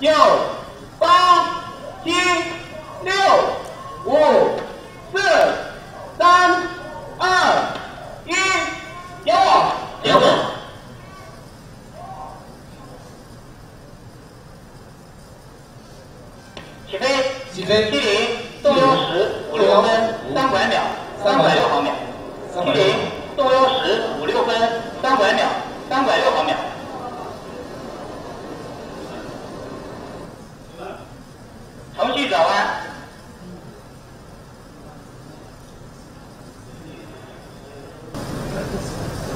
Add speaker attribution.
Speaker 1: 九、八、七、六、五、四、三、二、一，点火，
Speaker 2: 点火。
Speaker 1: 起飞，
Speaker 2: 起飞
Speaker 1: 七零，动优十五六分三百秒，三百六毫秒。that discourse.